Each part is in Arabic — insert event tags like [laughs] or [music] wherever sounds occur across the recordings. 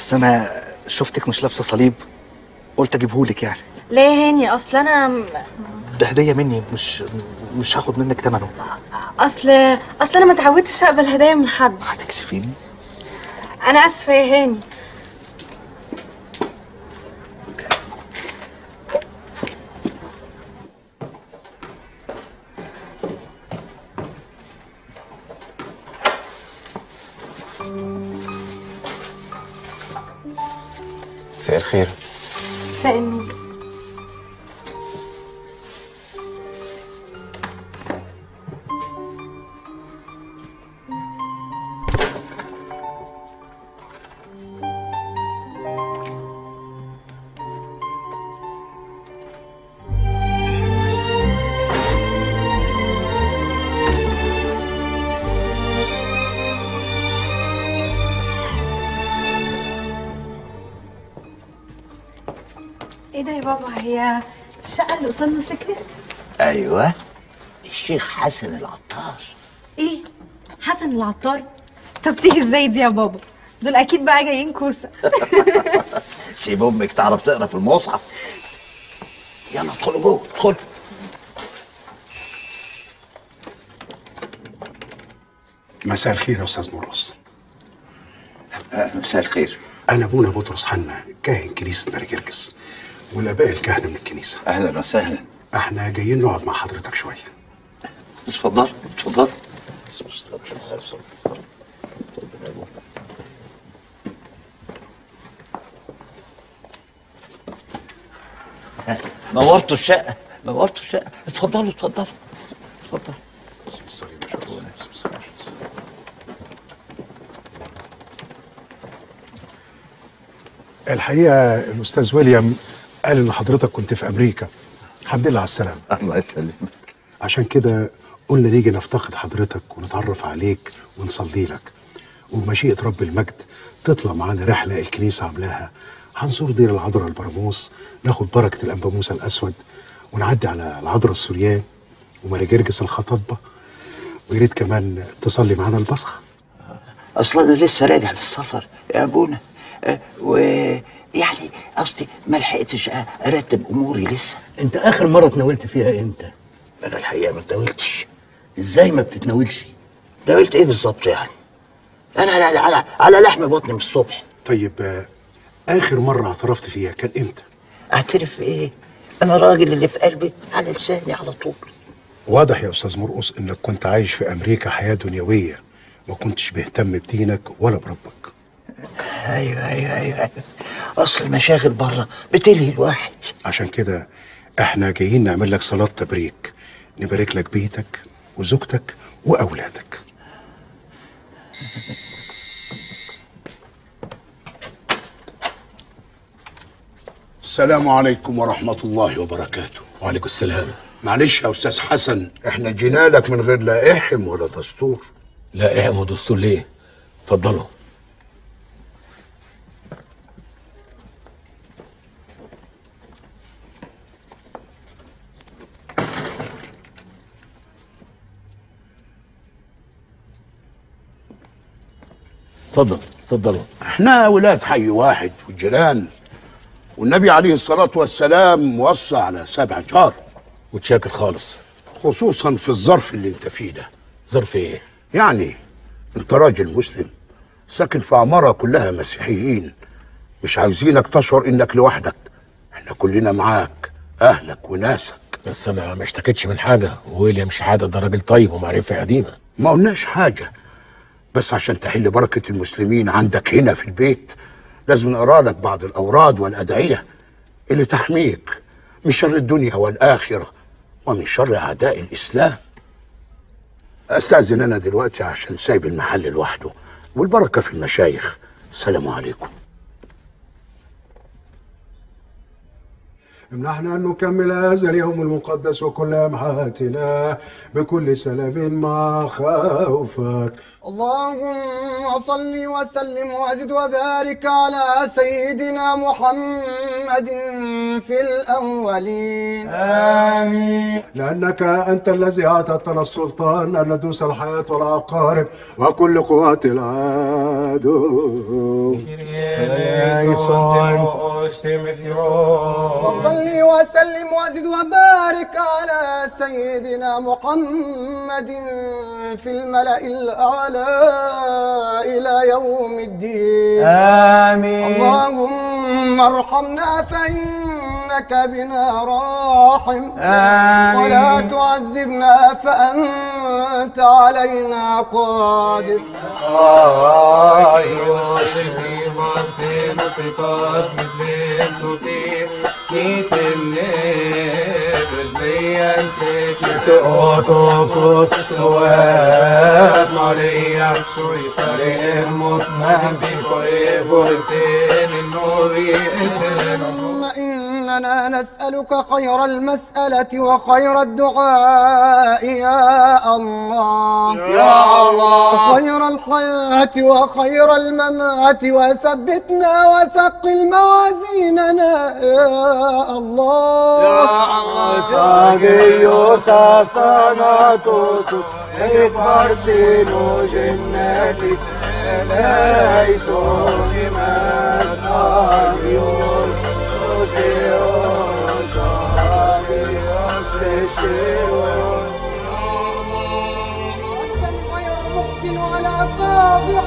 أصل أنا شفتك مش لابسة صليب قلت أجيبهولك يعني. ليه يا هاني؟ أصل أنا ده هدية مني مش مش هاخد منك ثمنه أصل أصل أنا ما اتعودتش أقبل هدايا من حد. هتكسفيني؟ أنا آسفة يا هاني. مساء الخير. مساء النور. إيه ده يا بابا؟ هي الشقه اللي قصادنا سكرت؟ أيوه الشيخ حسن العطار. إيه؟ حسن العطار؟ طب تيجي إزاي دي يا بابا؟ دول أكيد بقى جايين كوسة. [laughs] سيب أمك تعرف تقرا في المصحف. يلا ادخلوا جوه ادخلوا. مساء الخير يا أستاذ مرقص. مساء الخير. أنا أبونا بطرس حنا كاهن كنيسة ماري جرجس والاباء الكهنة من الكنيسة. أهلا وسهلا. إحنا جايين نقعد مع حضرتك شوية. اتفضل اتفضل. نورتوا الشقة نورتوا الشقة. اتفضلوا اتفضلوا اتفضل. الحقيقة الأستاذ ويليام قال إن حضرتك كنت في أمريكا. الحمد لله على السلامة. الله يسلمك. عشان كده قلنا نيجي نفتقد حضرتك ونتعرف عليك ونصلي لك. وبمشيئة رب المجد تطلع معانا رحلة الكنيسة عاملاها. هنزور دير العذراء البراموس ناخد بركة الأنبا موسى الأسود ونعدي على العذراء السوريان وماري جرجس ويا ريت كمان تصلي معانا البصخة. أصلا أنا لسه راجع من السفر يا أبونا. آه، ويعني قصدي ما لحقتش أرتب أموري لسه. أنت آخر مرة اتناولت فيها إمتى؟ أنا الحقيقة ما اتناولتش إزاي ما بتتناولش؟ ناولت إيه بالظبط يعني؟ أنا على على, على لحم بطني من الصبح. طيب آخر مرة اعترفت فيها كان إمتى؟ أعترف إيه؟ أنا راجل اللي في قلبي على لساني على طول. واضح يا أستاذ مرقص إنك كنت عايش في أمريكا حياة دنيوية ما كنتش بيهتم بدينك ولا بربك. أيوه أيوه أيوه, أيوة. أصل المشاغل بره بتلهي الواحد. عشان كده إحنا جايين نعمل لك صلاة تبريك. نبارك لك بيتك وزوجتك وأولادك. السلام عليكم ورحمة الله وبركاته. وعليكم السلام. معلش يا أستاذ حسن إحنا جينا لك من غير لا إحم ولا دستور. لا اعمل دستور ليه؟ اتفضلوا. اتفضل اتفضلوا إحنا ولاد حي واحد والجيران والنبي عليه الصلاة والسلام وصى على سبع جار. متشاكر خالص. خصوصا في الظرف اللي انت فيه ده. ظرف إيه؟ يعني انت راجل مسلم ساكن في عمارة كلها مسيحيين مش عايزينك تشعر إنك لوحدك. إحنا كلنا معاك أهلك وناسك. بس أنا ما اشتكيتش من حاجة ويليام شحاده ده راجل طيب ومعرفة قديمة. ما قلناش حاجة. بس عشان تحل بركة المسلمين عندك هنا في البيت لازم نقرأ لك بعض الأوراد والأدعية اللي تحميك من شر الدنيا والآخرة ومن شر أعداء الإسلام. أستأذن أنا دلوقتي عشان سايب المحل لوحده. والبركة في المشايخ. السلام عليكم. امنحنا أن نكمل هذا اليوم المقدس وكل أمحاتنا بكل سلام مع خوفك اللهم صل وسلم وزد وبارك على سيدنا محمد في الأولين آمين لأنك أنت الذي أعطيتنا السلطان أن ندوس الحياة والعقارب وكل قوات العدو وصلي وسلم وزد وبارك على سيدنا محمد في الملأ الأعلى إلى يوم الدين آمين اللهم ارحمنا فإنك بنا راحم آمين. ولا تعذبنا فأنت علينا قادر اللهم إننا نسألك خير المسألة وخير الدعاء يا الله. يا الله. وخير الحياة وخير الممات وثبتنا وثقل موازيننا يا الله. يا الله. ردا غير محسن ولا فاضح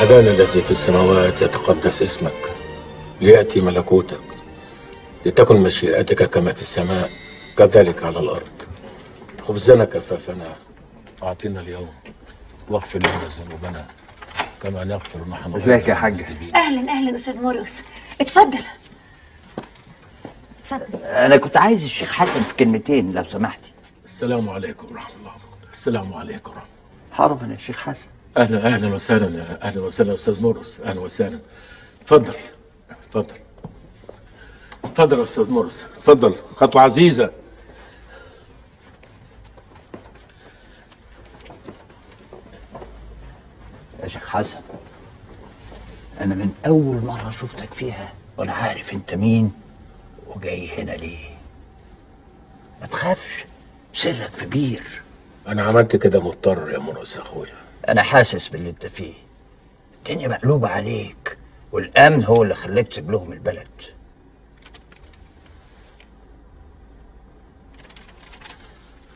أبانا الذي في السماوات يتقدس اسمك ليأتي ملكوتك لتكن مشيئتك كما في السماء كذلك على الأرض. خبزنا كفافنا أعطينا اليوم واغفر لنا ذنوبنا كما نغفر نحن إزيك يا حاج؟ أهلا أهلا أستاذ مرقس اتفضل. اتفضل. أنا كنت عايز الشيخ حسن في كلمتين لو سمحتي. السلام عليكم ورحمة الله وبركاته. السلام عليكم ورحمة حرما يا شيخ حسن. أهلا أهلا وسهلا أهلا وسهلا أستاذ مرقس أهلا وسهلا. اتفضل اتفضل اتفضل يا أستاذ مرقس اتفضل خطوة عزيزة. يا شيخ حسن أنا من أول مرة شفتك فيها وأنا عارف أنت مين وجاي هنا ليه. ما تخافش سرك كبير. أنا عملت كده مضطر يا مرقس يا أنا حاسس باللي أنت فيه. الدنيا مقلوبة عليك والأمن هو اللي خلاك تسيب لهم البلد.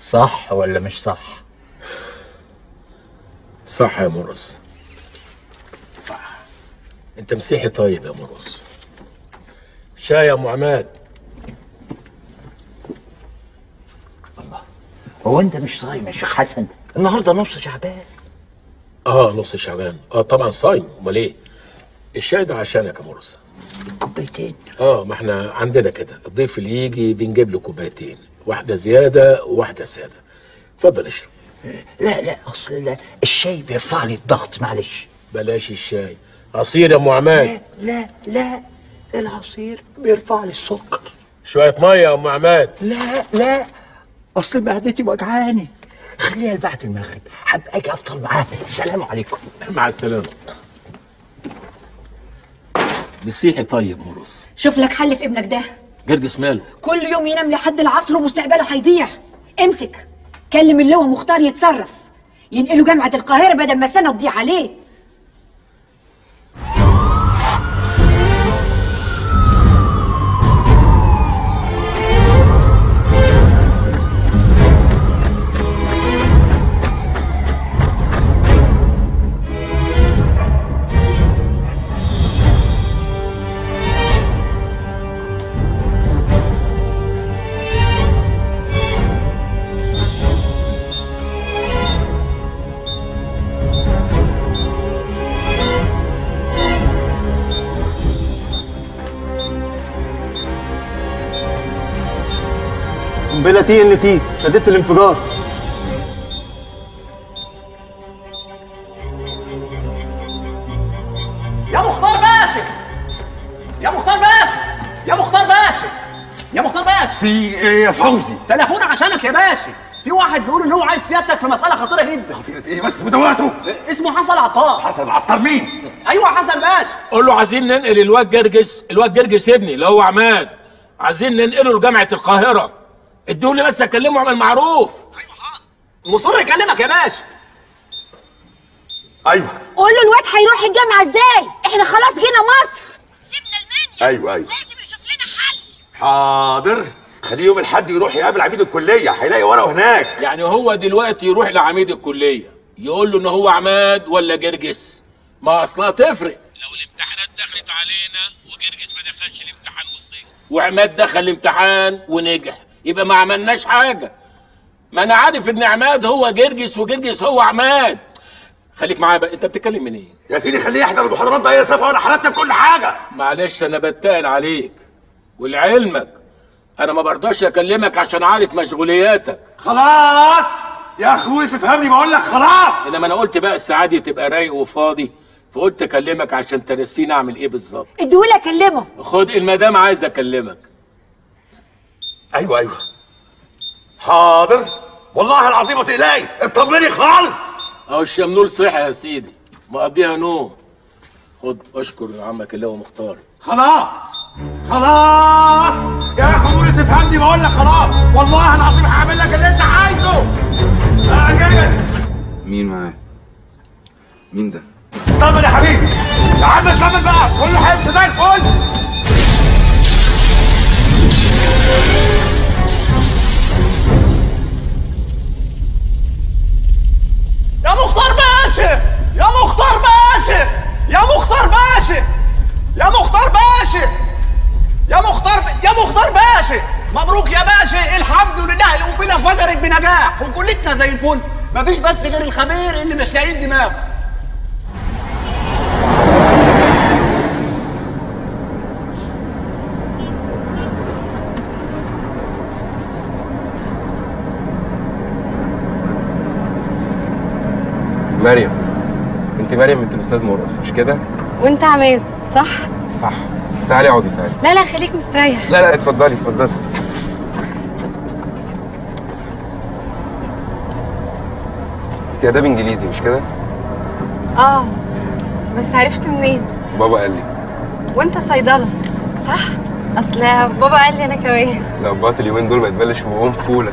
صح ولا مش صح؟ صح يا مرقس صح. أنت مسيحي طيب يا مرقس شاي يا أم عماد. هو أنت مش صايم يا شيخ حسن؟ النهارده نص شعبان. آه نص شعبان. آه طبعا صايم. أمال إيه؟ الشاي ده عشانك يا مرقس كوبايتين. آه ما إحنا عندنا كده. الضيف اللي يجي بنجيب له كوبايتين. واحدة زيادة وواحدة سادة. اتفضل اشرب. لا لا أصل لا الشاي بيرفع لي الضغط معلش. بلاش الشاي. عصير يا ام عماد. لا لا العصير بيرفع لي السكر. شوية مية يا ام عماد. لا لا أصل معدتي وجعاني. خليها بعد المغرب. هبقى أجي أفطر معاه السلام عليكم. مع السلامة. مسيحي طيب مرقس شوف لك حل في ابنك ده. جرجس ماله. كل يوم ينام لحد العصر ومستقبله هيضيع. امسك. كلم اللواء مختار يتصرف. ينقله جامعة القاهرة بدل ما سنة تضيع عليه. قنبله TNT. شديده الانفجار. يا مختار باشا يا مختار باشا يا مختار باشا يا مختار باشا في إيه يا فوزي. تليفون عشانك يا باشا في واحد بيقول إن هو عايز سيادتك في مسألة خطيرة جدا. خطيرة إيه بس بدواته اسمه حسن عطار. حسن عطار مين؟ أيوه حسن باشا قول له عايزين ننقل الواد جرجس الواد جرجس ابني اللي هو عماد. عايزين ننقله لجامعة القاهرة. اديهولي بس اكلمه اعمل معروف. مصر يكلمك يا باشا. أيوه. قول له الواد هيروح الجامعة إزاي؟ إحنا خلاص جينا مصر. أيوه أيوه. لازم يشوف لنا حل. حاضر. خليه يوم الأحد يروح يقابل عميد الكلية هيلاقي ورقه هناك. يعني هو دلوقتي يروح لعميد الكلية يقول له إن هو عماد ولا جرجس؟ ما اصلها تفرق. لو الامتحانات دخلت علينا وجرجس ما دخلش الامتحان وصيح وعماد دخل الامتحان ونجح. يبقى ما عملناش حاجة. ما أنا عارف إن عماد هو جرجس وجرجس هو عماد. خليك معايا بقى. أنت بتتكلم منين؟ يا سيدي خليه يحضر المحاضرات بقى يا سفا وأنا حرقت كل حاجة. معلش أنا بتقل عليك. ولعلمك أنا ما برضاش أكلمك عشان عارف مشغولياتك. خلاص! يا أخوي تفهمني بقول لك خلاص! إنما أنا قلت بقى الساعة دي تبقى رايق وفاضي فقلت أكلمك عشان ترسيني أعمل إيه بالظبط. اديهولي أكلمه. خد المدام عايز أكلمك. أيوه أيوه. حاضر. والله العظيم ما تقلقي. اطمني خالص. اهو الشمنول صحي يا سيدي؟ مقضيها نوم. خد أشكر عمك اللي هو مختار. خلاص. خلاص. يا اخو موريس افهمني بقول لك خلاص. والله العظيم هعمل لك اللي أنت عايزه. آه جاهز. مين معاه؟ مين ده؟ طمن يا حبيبي يا عم اطمن بقى. كله هيمشي زي الفل. يا مختار ب... يا مختار باشا. مبروك يا باشا. الحمد لله القنبله فجرت بنجاح وكلتنا زي الفل. مفيش بس غير الخبير اللي مش لاقيين دماغه. مريم انت مريم بنت الأستاذ مرقص مش كده؟ وانت عماد صح؟ صح. تعالي اقعدي تعالي. لا لا خليك مستريح. لا لا اتفضلي اتفضلي. انت اداب انجليزي مش كده؟ آه بس عرفت منين؟ بابا قال لي. وأنت صيدلة صح؟ أصل بابا قال لي أنا كمان. الابات اليومين دول ما يتبلش في بقهم فولة.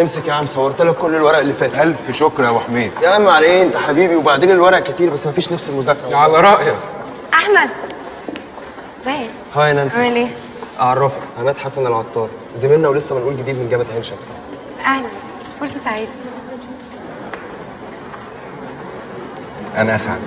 امسك يا عم صورت لك كل الورق اللي فات. ألف شكر يا أبو حميد. يا عم على إيه انت حبيبي وبعدين الورق كتير بس مفيش نفس المذاكرة. على رأيك. أحمد. ازيك هاي نانسي. عامل إيه؟ أعرفك عماد حسن العطار. زميلنا ولسه منقول جديد من جامعه عين شمس. أهلا. فرصة سعيدة. أنا أسعد.